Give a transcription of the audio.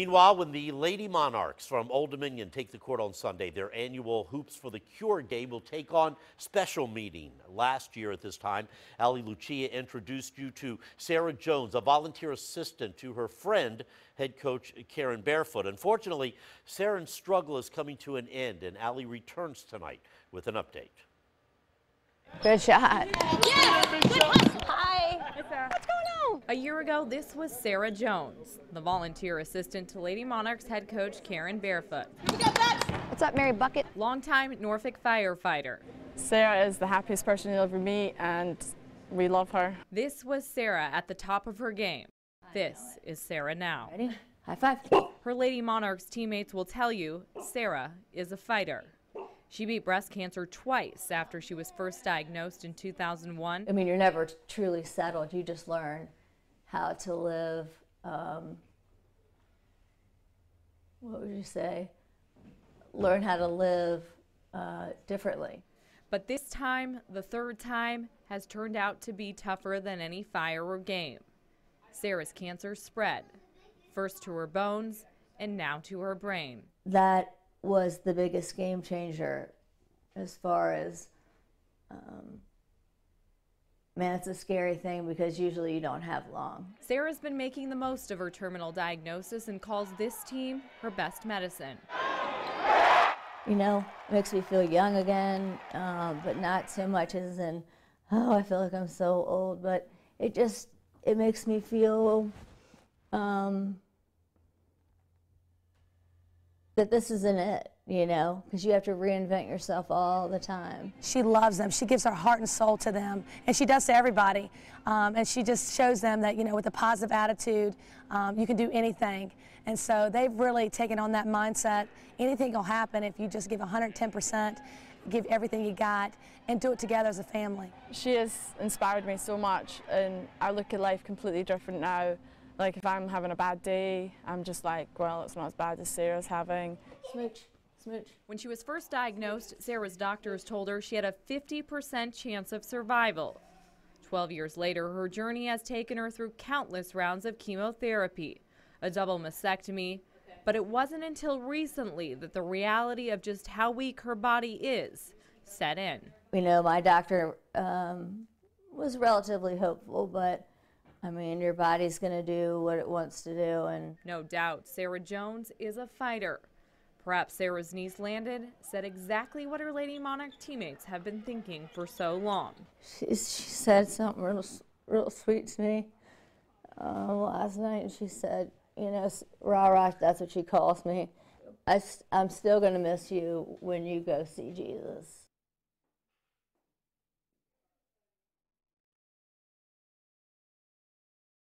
Meanwhile, when the Lady Monarchs from Old Dominion take the court on Sunday, their annual Hoops for the Cure game will take on special meeting. Last year at this time, Ali Lucia introduced you to Sara Jones, a volunteer assistant to her friend, head coach Karen Barefoot. Unfortunately, Sara's struggle is coming to an end, and Ali returns tonight with an update. Good shot. Yeah! Hi. What's going on? A year ago, this was Sara Jones, the volunteer assistant to Lady Monarchs head coach Karen Barefoot. What's up, Mary Bucket? Longtime Norfolk firefighter. Sara is the happiest person you'll ever meet, and we love her. This was Sara at the top of her game. This is Sara now. Ready? High five. Her Lady Monarchs teammates will tell you Sara is a fighter. She beat breast cancer twice after she was first diagnosed in 2001. I mean, you're never truly settled. You just learn how to live. Um, what would you say? Learn how to live uh, differently. But this time, the third time, has turned out to be tougher than any fire or game. Sara's cancer spread, first to her bones and now to her brain. That was the biggest game changer as far as um, man it's a scary thing because usually you don't have long Sara's been making the most of her terminal diagnosis and calls this team her best medicine. you know it makes me feel young again um, but not so much as in oh i feel like i'm so old but it just it makes me feel um, that this isn't it, you know, because you have to reinvent yourself all the time. She loves them. She gives her heart and soul to them, and she does to everybody. Um, and she just shows them that, you know, with a positive attitude, um, you can do anything. And so they've really taken on that mindset. Anything will happen if you just give 110%, give everything you got, and do it together as a family. She has inspired me so much, and I look at life completely different now. Like if I'm having a bad day, I'm just like, well, it's not as bad as Sara's having. Smooch, smooch. When she was first diagnosed, Sara's doctors told her she had a 50% chance of survival. 12 years later, her journey has taken her through countless rounds of chemotherapy, a double mastectomy, but it wasn't until recently that the reality of just how weak her body is set in. You know, my doctor um, was relatively hopeful, but I mean, your body's going to do what it wants to do. And no doubt, Sara Jones is a fighter. Perhaps Sara's niece Landon said exactly what her Lady Monarch teammates have been thinking for so long. She, she said something real, real sweet to me uh, last night. She said, you know, rah rah, that's what she calls me. I, I'm still going to miss you when you go see Jesus.